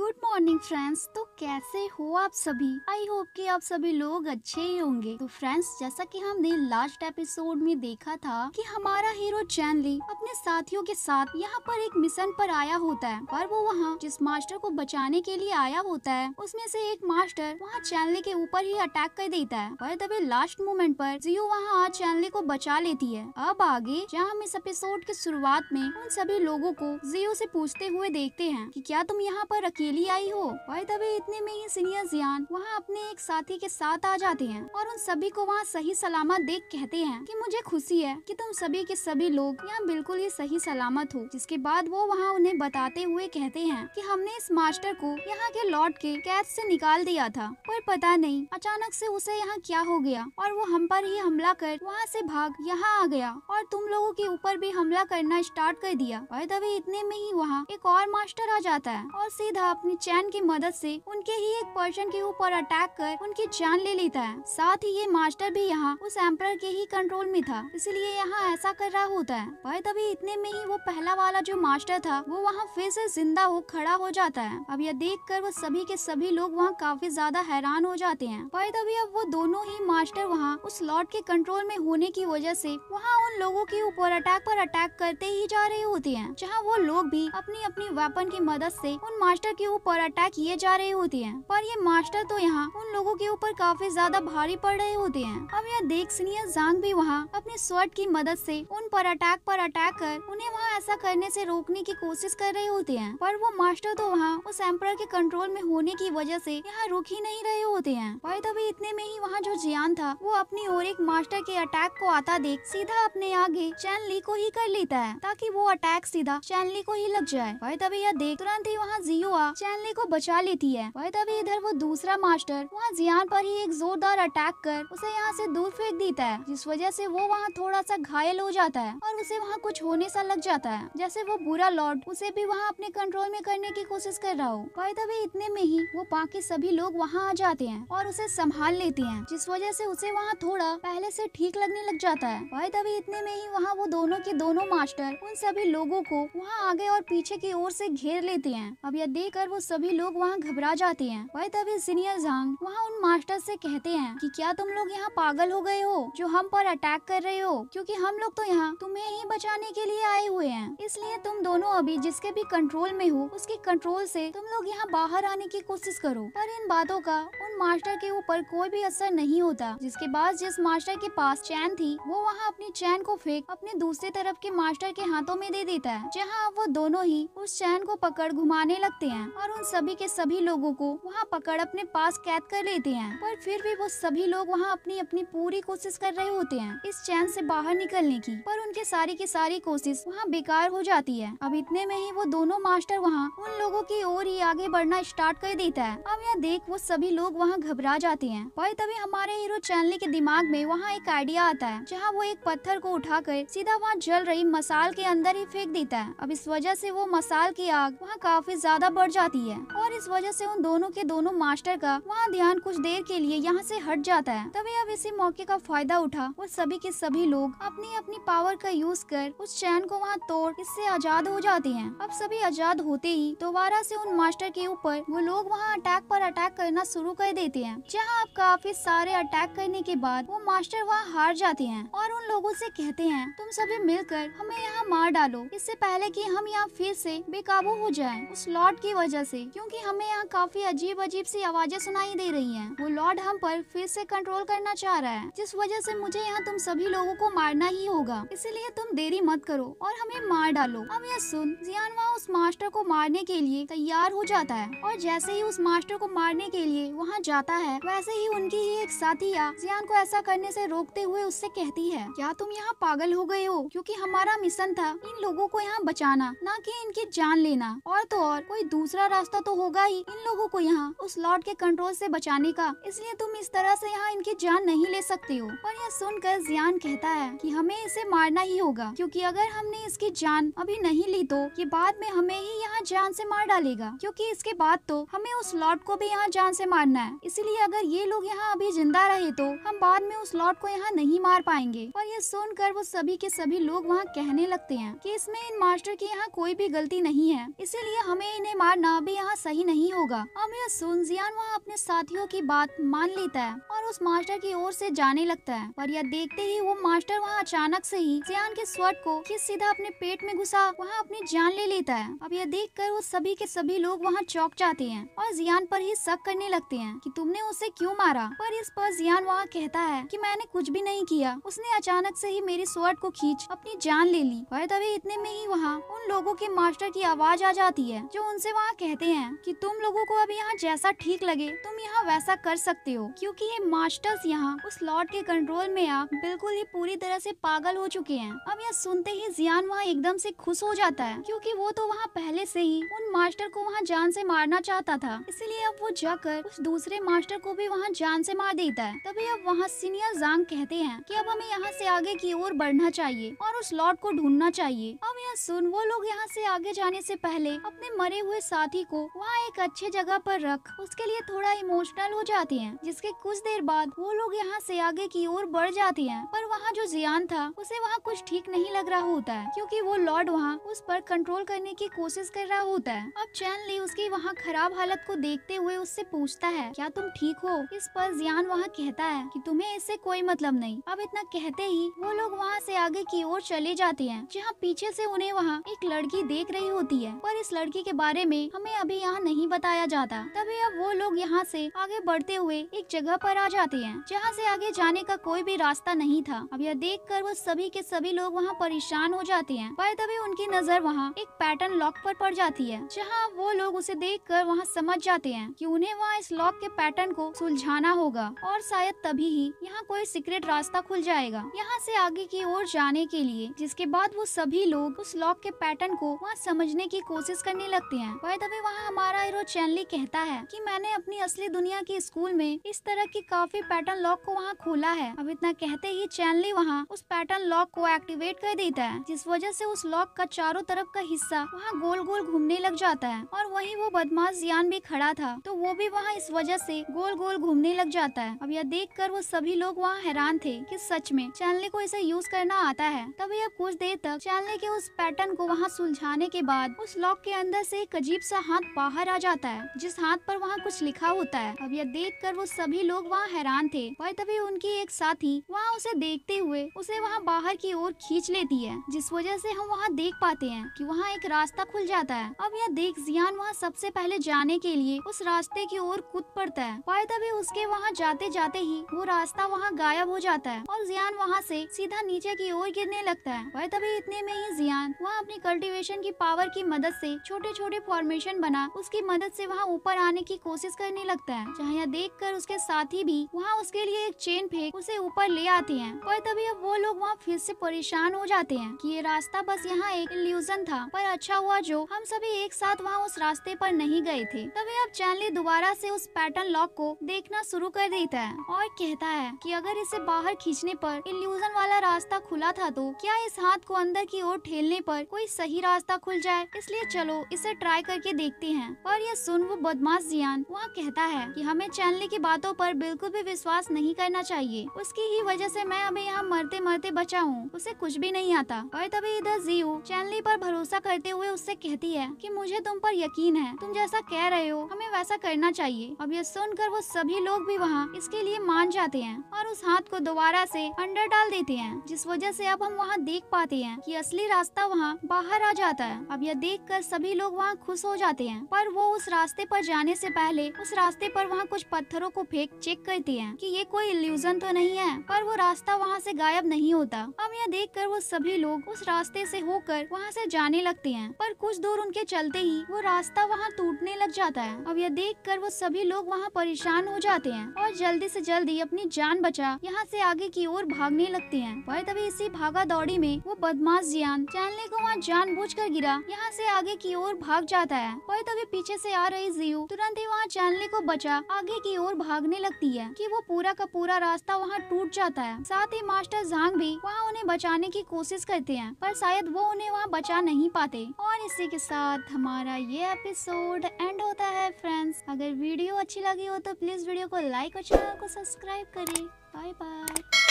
Good morning friends तो कैसे हो आप सभी? आई होप कि आप सभी लोग अच्छे ही होंगे। तो फ्रेंड्स जैसा कि हमने लास्ट एपिसोड में देखा था कि हमारा हीरो चैनली अपने साथियों के साथ यहाँ पर एक मिशन पर आया होता है। पर वो वहाँ जिस मास्टर को बचाने के लिए आया होता है, उसमें से एक मास्टर वहाँ चैनली के ऊपर ही अटैक कर देता है। पर तभी लास्ट मोमेंट पर जियो वहाँ चैनली को बचा लेती है। अब आगे, जहाँ हम इस एपिसोड की शुरुआत में उन सभी लोगों को जियो से पूछते हुए देखते हैं कि क्या तुम यहाँ पर अकेली आई हो। और तभी इतने में ही सीनियर जियान वहाँ अपने एक साथी के साथ आ जाते हैं और उन सभी को वहाँ सही सलामत देख कहते हैं कि मुझे खुशी है कि तुम सभी के सभी लोग यहाँ बिल्कुल ही सही सलामत हो। जिसके बाद वो वहाँ उन्हें बताते हुए कहते हैं कि हमने इस मास्टर को यहाँ के लौट के कैद से निकाल दिया था। पर पता नहीं अचानक से उसे यहाँ क्या हो गया और वो हम पर ही हमला कर वहाँ से भाग यहाँ आ गया और तुम लोगों के ऊपर भी हमला करना स्टार्ट कर दिया। और तभी इतने में ही वहाँ एक और मास्टर आ जाता है और सीधा अपनी चैन की मदद से उनके ही एक पर्सन के ऊपर अटैक कर उनकी जान ले लेता है। साथ ही ये मास्टर भी यहाँ उस एम्पर के ही कंट्रोल में था, इसलिए यहाँ ऐसा कर रहा होता है। पर तभी इतने में ही वो पहला वाला जो मास्टर था, वो वहाँ फिर से ज़िंदा हो, खड़ा हो जाता है। अब यह देख कर वो सभी के सभी लोग वहाँ काफ़ी ज़्यादा हैरान हो जाते हैं। पर तभी अब वो दोनों ही मास्टर वहाँ उस लॉर्ड के कंट्रोल में होने की वजह से वहाँ उन लोगों के ऊपर अटैक पर अटैक करते ही जा रहे होते हैं, जहाँ वो लोग भी अपनी अपनी वेपन की मदद से उन मास्टर के ऊपर अटैक किए जा रहे होते हैं। पर ये मास्टर तो यहाँ उन लोगों के ऊपर काफ़ी ज़्यादा भारी पड़ रहे होते हैं। अब यह देख सीनियर जांग भी वहाँ अपने स्वर्ड की मदद से उन पर अटैक पर अटैक कर उन्हें वहाँ ऐसा करने से रोकने की कोशिश कर रहे होते हैं। पर वो मास्टर तो वहाँ उस एम्पर के कंट्रोल में होने की वजह से यहाँ रुक ही नहीं रहे होते हैं। पर तभी इतने में ही वहाँ जो जियान था, वो अपनी और एक मास्टर के अटैक को आता देख सीधा अपने आगे चैन ली को ही कर लेता है, ताकि वो अटैक सीधा चैन ली को ही लग जाए। पर तभी यह देख तुरंत ही वहाँ जियो आ चैन ली को बचा लेती है। पर तभी इधर वो दूसरा मास्टर वहाँ जियान पर ही एक जोरदार अटैक कर उसे यहाँ से दूर फेंक देता है, जिस वजह से वो वहाँ थोड़ा सा घायल हो जाता है और उसे वहाँ कुछ होने सा लग जाता है। जैसे वो बुरा लॉर्ड उसे भी वहाँ अपने कंट्रोल में करने की कोशिश कर रहा हो। वही तभी इतने में ही वो बाकी सभी लोग वहाँ आ जाते हैं और उसे संभाल लेते हैं, जिस वजह से उसे वहाँ थोड़ा पहले से ठीक लगने लग जाता है। वही तभी इतने में ही वहाँ वो दोनों के दोनों मास्टर उन सभी लोगों को वहाँ आगे और पीछे की ओर से घेर लेते हैं। अब यह देख कर वो सभी लोग वहाँ घबरा जाते हैं। वही तभी सीनियर जांग वहाँ उन मास्टर से कहते हैं कि क्या तुम लोग यहाँ पागल हो गए हो, जो हम पर अटैक कर रहे हो? क्योंकि हम लोग तो यहाँ तुम्हें ही बचाने के लिए आए हुए हैं। इसलिए तुम दोनों अभी जिसके भी कंट्रोल में हो, उसके कंट्रोल से तुम लोग यहाँ बाहर आने की कोशिश करो। पर इन बातों का उन मास्टर के ऊपर कोई भी असर नहीं होता। जिसके बाद जिस मास्टर के पास चैन थी, वो वहाँ अपनी चैन को फेंक अपने दूसरे तरफ़ के मास्टर के हाथों में दे देता है, जहाँ वो दोनों ही उस चैन को पकड़ घुमाने लगते हैं। और उन सभी के सभी लोगों को वहाँ पकड़ अपने पास कैद कर लेते हैं। पर फिर भी वो सभी लोग वहाँ अपनी अपनी पूरी कोशिश कर रहे होते हैं, इस चैन से बाहर निकलने की। पर उनके सारी की सारी कोशिश वहाँ बेकार हो जाती है। अब इतने में ही वो दोनों मास्टर वहाँ उन लोगों की ओर ही आगे बढ़ना स्टार्ट कर देता है। अब यह देख वो सभी लोग वहाँ घबरा जाते हैं। पर तभी हमारे हीरो चैनली के दिमाग में वहाँ एक आइडिया आता है, जहाँ वो एक पत्थर को उठाकर सीधा वहाँ जल रही मसाल के अंदर ही फेंक देता है। अब इस वजह से वो मसाल की आग वहाँ काफ़ी ज़्यादा बढ़ जाती है। और इस वजह से उन दोनों के दोनों मास्टर का वहाँ ध्यान कुछ देर के लिए यहाँ से हट जाता है। तभी अब इसी मौके का फ़ायदा उठा और सभी के सभी लोग अपनी अपनी पावर का यूज़ कर उस चैन को वहाँ तोड़ इससे आज़ाद हो जाते हैं। अब सभी आज़ाद होते ही दोबारा से उन मास्टर के ऊपर वो लोग वहाँ अटैक पर अटैक करना शुरू कर देते हैं। जहाँ अब काफ़ी सारे अटैक करने के बाद वो मास्टर वहाँ हार जाते हैं और उन लोगों से कहते हैं, तुम सभी मिलकर हमें यहाँ मार डालो। इससे पहले कि हम यहाँ फिर से बेकाबू हो जाएँ। उस लॉर्ड की वजह से, क्योंकि हमें यहाँ काफ़ी अजीब अजीब सी आवाज़ें सुनाई दे रही हैं। वो लॉर्ड हम पर फिर से कंट्रोल करना चाह रहा है, जिस वजह से मुझे यहाँ तुम सभी लोगों को मारना ही होगा। इसीलिए तुम देरी मत करो और हमें मार डालो। अब यह सुन जियान वहाँ उस मास्टर को मारने के लिए तैयार हो जाता है। और जैसे ही उस मास्टर को मारने के लिए वहाँ जाता है, वैसे ही उनकी ही एक साथी जियान को ऐसा करने से रोकते हुए उससे कहती है, क्या तुम यहाँ पागल हो गए हो? क्योंकि हमारा मिशन था इन लोगों को यहाँ बचाना, न कि इनकी जान लेना। और तो और, कोई दूसरा रास्ता तो होगा ही इन लोगों को यहाँ, उस लॉर्ड के कंट्रोल से बचाने का। इसलिए तुम इस तरह से यहाँ इनकी जान नहीं ले सकते हो। और यह सुनकर जियान कहता है कि हमें इसे मारना ही होगा, क्योंकि अगर हमने इसकी जान अभी नहीं ली तो ये बाद में हमें ही यहाँ जान से मार डालेगा। क्योंकि इसके बाद तो हमें उस लॉर्ड को भी यहाँ जान से मारना है। इसलिए अगर ये लोग यहाँ अभी ज़िंदा रहे तो हम बाद में उस लॉर्ड को यहाँ नहीं मार पाएँगे। और ये सुनकर वो सभी के सभी लोग वहाँ कहने लगते हैं कि इसमें इन मास्टर की यहाँ कोई भी गलती नहीं है। इसीलिए हमें इन्हें मारना करना अभी यहाँ सही नहीं होगा। अब यह सुन जियान वहाँ अपने साथियों की बात मान लेता है और उस मास्टर की ओर से जाने लगता है। पर यह देखते ही वो मास्टर वहाँ अचानक से ही जियान के स्वर्ट को किस सीधा अपने पेट में घुसा, वहाँ अपनी जान ले लेता है। अब यह देख कर वो सभी के सभी लोग वहाँ चौक जाते हैं और जियान पर ही शक करने लगते हैं कि तुमने उसे क्यों मारा? पर इस पर जियान वहाँ कहता है कि मैंने कुछ भी नहीं किया। उसने अचानक से ही मेरी स्वर्ट को खींच, अपनी जान ले ली। पर तभी इतने में ही वहाँ उन लोगों के मास्टर की आवाज़ आ जाती है, जो उनसे वहाँ कहते हैं कि तुम लोगों को अभी यहाँ जैसा ठीक लगे, तुम यहाँ वैसा कर सकते हो। क्योंकि ये मास्टर्स यहाँ, उस लॉर्ड के कंट्रोल में आ बिल्कुल ही पूरी तरह से पागल हो चुके हैं। अब यह सुनते ही जियान वहाँ एकदम से खुश हो जाता है, क्योंकि वो तो वहाँ पहले से ही उन मास्टर को वहाँ जान से मारना चाहता था। इसलिए अब वो जाकर उस दूसरे मास्टर को भी वहाँ जान से मार देता है। तभी अब वहाँ सीनियर जांग कहते हैं कि अब हमें यहाँ से आगे की ओर बढ़ना चाहिए और उस लॉर्ड को ढूंढना चाहिए। अब यह सुन, वो लोग यहाँ से आगे जाने से पहले अपने मरे हुए साथी को वहाँ एक अच्छे जगह पर रख। उसके लिए थोड़ा इमोशनल हो जाते हैं, जिसके कुछ देर बाद वो लोग यहाँ से आगे की ओर बढ़ जाते हैं। पर वहाँ जो जियान था, उसे वहाँ कुछ ठीक नहीं लग रहा होता है, क्योंकि वो लॉर्ड वहाँ उस पर कंट्रोल करने की कोशिश कर रहा होता है। अब चैन ली उसकी वहाँ खराब हालत को देखते हुए उससे पूछता है, क्या तुम ठीक हो? इस पर जियान वहाँ कहता है कि, तुम्हें इससे कोई मतलब नहीं। अब इतना कहते ही वो लोग वहाँ से आगे की ओर चले जाते हैं, जहाँ पीछे से उन्हें वहाँ एक लड़की देख रही होती है। पर इस लड़की के बारे में हमें अभी यहाँ नहीं बताया जाता। तभी अब वो लोग यहाँ से आगे बढ़ते हुए एक जगह पर आ जाते हैं, जहाँ से आगे जाने का कोई भी रास्ता नहीं था। अब यह देख कर वो सभी के सभी लोग वहाँ परेशान हो जाते हैं। पर तभी उनकी नज़र वहाँ एक पैटर्न लॉक पर पड़ जाती है, जहाँ वो लोग उसे देख कर वहाँ समझ जाते हैं कि उन्हें वहाँ इस लॉक के पैटर्न को सुलझाना होगा और शायद तभी ही यहाँ कोई सीक्रेट रास्ता खुल जाएगा। यहाँ से आगे की ओर जाने के लिए, जिसके बाद वो सभी लोग उस लॉक के पैटर्न को वहाँ समझने की कोशिश करने लगते हैं। पर तभी वहाँ हमारा हीरो चैनली कहता है कि मैंने अपनी असली दुनिया के स्कूल में इस तरह की काफ़ी पैटर्न लॉक को वहाँ खोला है। अब इतना कहते ही चैनली वहाँ उस पैटर्न लॉक को एक्टिवेट कर देता है, जिस वजह से उस लॉक का चारों तरफ़ का हिस्सा वहाँ गोल गोल घूमने लग जाता है और वहीं वो बदमाश जियान भी खड़ा था तो वो भी वहाँ इस वजह से गोल गोल घूमने लग जाता है। अब यह देख कर वो सभी लोग वहाँ हैरान थे कि सच में चैनली को इसे यूज़ करना आता है। तभी अब कुछ देर तक चैनली के उस पैटर्न को वहाँ सुलझाने के बाद उस लॉक के अंदर से एक अजीब सा हाथ बाहर आ जाता है। जिस हाथ पर वहाँ कुछ लिखा होता है, अब यह देख कर वो सभी लोग वहाँ हैरान थे। पर तभी उनकी एक साथी वहाँ उसे देखते हुए उसे वहाँ बाहर की ओर खींच लेती है, जिस वजह से हम वहाँ देख पाते हैं कि वहाँ एक रास्ता खुल जाता है। अब यह देख जियान वहाँ सबसे पहले जाने के लिए उस रास्ते की ओर कूद पड़ता है। पर तभी उसके वहाँ जाते जाते ही वो रास्ता वहाँ गायब हो जाता है और जियान वहाँ से सीधा नीचे की ओर गिरने लगता है। पर तभी इतने में ही जियान वहाँ अपनी कल्टीवेशन की पावर की मदद से छोटे छोटे फॉर्मेशन बना, उसकी मदद से वहाँ ऊपर आने की कोशिश करने लगता है। जहाँ देख कर उसके साथी भी, वहाँ उसके लिए एक चेन फेंक, उसे ऊपर ले आते हैं। पर तभी अब वो लोग वहाँ फिर से परेशान हो जाते हैं कि ये रास्ता बस यहाँ एक इल्यूजन था। पर अच्छा हुआ जो, हम सभी एक साथ वहाँ उस रास्ते पर नहीं गए थे। तभी अब चैनली दोबारा से उस पैटर्न लॉक को देखना शुरू कर देता है और कहता है कि अगर इसे बाहर खींचने पर इल्यूजन वाला रास्ता खुला था तो क्या इस हाथ को अंदर की ओर ठेलने पर कोई सही रास्ता खुल जाए? इसलिए चलो, इसे ट्राई करके देखते हैं। पर यह सुन वो बदमाश जियान वहाँ कहता है कि हमें चैनली की बातों पर बिल्कुल भी विश्वास नहीं करना चाहिए। उसकी ही वजह से मैं अभी यहाँ मरते मरते बचा हूँ। उसे कुछ भी नहीं आता। और तभी इधर जीव चैनली पर भरोसा करते हुए उससे कहती है कि मुझे तुम पर यकीन है। तुम जैसा कह रहे हो, हमें वैसा करना चाहिए। अब ये सुनकर वो सभी लोग भी वहाँ इसके लिए मान जाते हैं और उस हाथ को दोबारा से अंडर डाल देते हैं, जिस वजह से अब हम वहाँ देख पाते हैं कि असली रास्ता वहाँ बाहर आ जाता है। अब यह देख कर सभी लोग वहाँ खुश हो जाते हैं। पर वो उस रास्ते पर जाने से पहले, उस रास्ते पर वहाँ कुछ पत्थरों को फेंक, चेक करते हैं कि ये कोई इल्यूजन तो नहीं है, पर वो रास्ता वहाँ से गायब नहीं होता। अब यह देख कर वो सभी लोग उस रास्ते से होकर वहाँ से जाने लगते हैं। पर कुछ दूर उनके चलते ही वो रास्ता वहाँ टूटने लग जाता है। अब यह देख कर वो सभी लोग वहाँ परेशान हो जाते हैं और जल्दी से जल्दी अपनी जान बचा, यहाँ से आगे की ओर भागने लगते हैं। पर तभी इसी भागा दौड़ी में वो बदमाश जियान चैनले को वहाँ जान बूझ गिरा, यहाँ से आगे की ओर भाग जाता है। पर तभी पीछे से आ रही जीव तुरंत ही वहाँ चैनले को बचा। आगे की ओर भागने लगती है कि वो पूरा का पूरा रास्ता वहाँ टूट जाता है। साथ ही मास्टर जांग भी वहाँ उन्हें बचाने की कोशिश करते हैं, पर शायद वो उन्हें वहाँ बचा नहीं पाते। और इसी के साथ हमारा ये एपिसोड एंड होता है फ्रेंड्स अगर वीडियो अच्छी लगी हो तो प्लीज़ वीडियो को लाइक और चैनल को सब्सक्राइब करें। Bye bye